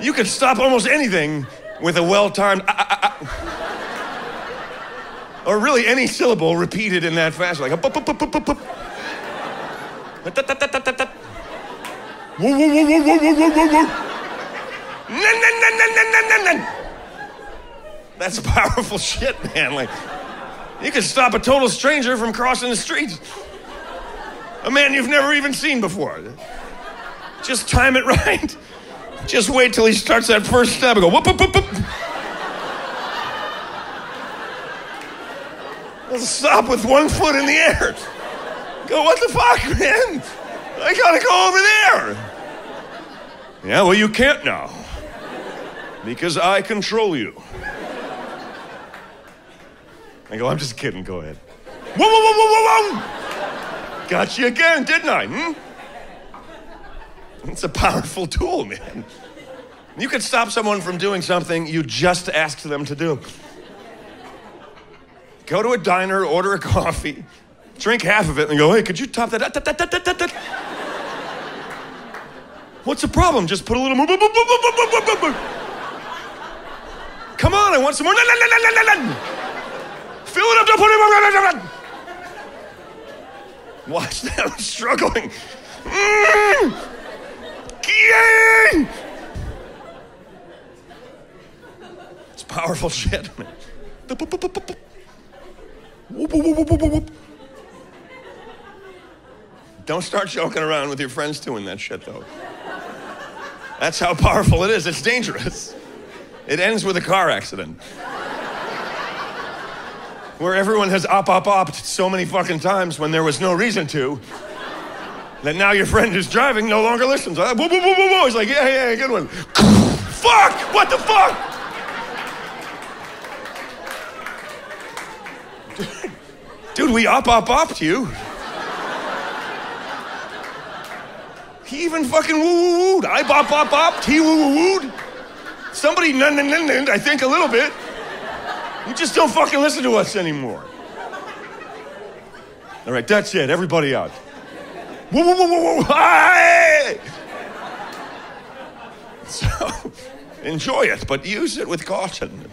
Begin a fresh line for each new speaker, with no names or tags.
You can stop almost anything with a well-timed ah, ah. or really any syllable repeated in that fashion, like a bup, bup, bup, bup, bup, bup. That's powerful shit, man. Like, you can stop a total stranger from crossing the street. A man you've never even seen before. Just time it right. Just wait till he starts that first step and go whoop, whoop, whoop, whoop. Stop with one foot in the air. Go, what the fuck, man? I gotta go over there. Yeah, well, you can't now. Because I control you. I go, I'm just kidding, go ahead. Whoa, whoa, whoa, whoa, whoa, whoa! Got you again, didn't I? Hmm? It's a powerful tool, man. You can stop someone from doing something you just asked them to do. Go to a diner, order a coffee, drink half of it, and go, hey, could you top that? What's the problem? Just put a little. Come on, I want some more. Fill it up, don't put it. Watch them struggling. Powerful shit. Don't start joking around with your friends doing that shit, though. That's how powerful it is. It's dangerous. It ends with a car accident. Where everyone has op op opped so many fucking times when there was no reason to that now your friend who's driving no longer listens. Uh. He's like, yeah, yeah, good one. fuck! What the fuck? Dude, we op op opped you. He even fucking woo woo wooed. I bop bop bopped. He woo woo wooed. Somebody nun nun nun nun. I think a little bit. You just don't fucking listen to us anymore. All right, that's it. Everybody out. Woo woo woo woo woo. Hi! So enjoy it, but use it with caution.